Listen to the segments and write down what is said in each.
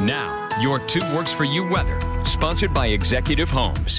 Now, your two works for you weather, sponsored by Executive Homes.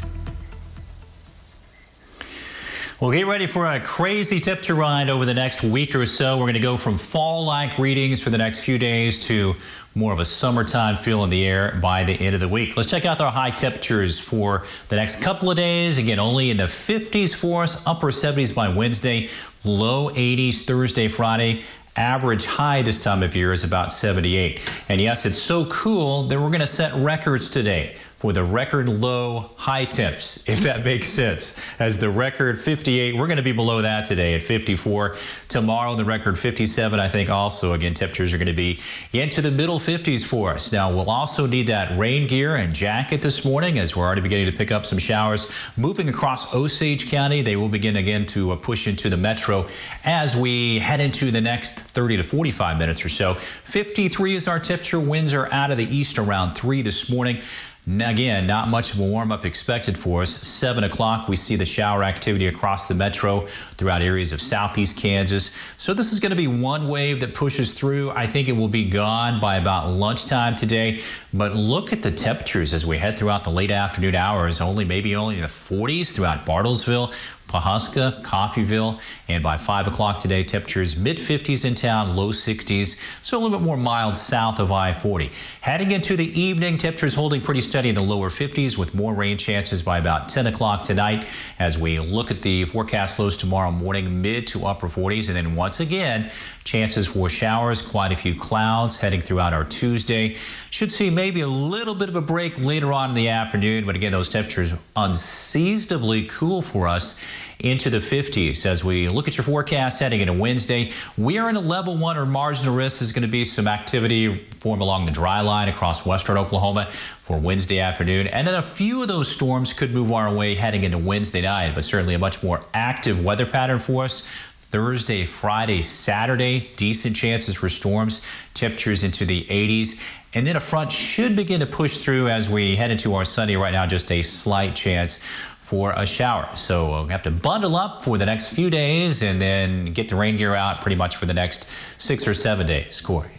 Well, get ready for a crazy temperature ride over the next week or so. We're going to go from fall-like readings for the next few days to more of a summertime feel in the air by the end of the week. Let's check out our high temperatures for the next couple of days. Again, only in the 50s for us, upper 70s by Wednesday, low 80s Thursday, Friday. Average high this time of year is about 78. And yes, it's so cool that we're going to set records today for the record low high temps, if that makes sense. As the record 58, we're going to be below that today at 54. Tomorrow, the record 57, I think also, again, temperatures are going to be into the middle 50s for us. Now, we'll also need that rain gear and jacket this morning as we're already beginning to pick up some showers. Moving across Osage County, they will begin again to uh, push into the metro as we head into the next 30 to 45 minutes or so. 53 is our temperature. Winds are out of the east around 3 this morning. Again, not much of a warm up expected for us. 7 o'clock, we see the shower activity across the metro throughout areas of southeast Kansas. So this is going to be one wave that pushes through. I think it will be gone by about lunchtime today. But look at the temperatures as we head throughout the late afternoon hours. Only maybe only in the 40s throughout Bartlesville. Pawhuska, Coffeyville, and by 5 o'clock today, temperatures mid-50s in town, low 60s, so a little bit more mild south of I-40. Heading into the evening, temperatures holding pretty steady in the lower 50s with more rain chances by about 10 o'clock tonight as we look at the forecast lows tomorrow morning, mid to upper 40s, and then once again, chances for showers, quite a few clouds heading throughout our Tuesday. Should see maybe a little bit of a break later on in the afternoon, but again, those temperatures unseasonably cool for us into the 50s. As we look at your forecast heading into Wednesday, we are in a level one or marginal risk. There's going to be some activity form along the dry line across western Oklahoma for Wednesday afternoon. And then a few of those storms could move our way heading into Wednesday night, but certainly a much more active weather pattern for us. Thursday, Friday, Saturday, decent chances for storms, temperatures into the 80s. And then a front should begin to push through as we head into our Sunday. Right now, just a slight chance for a shower. So uh, we'll have to bundle up for the next few days and then get the rain gear out pretty much for the next six or seven days. Corey.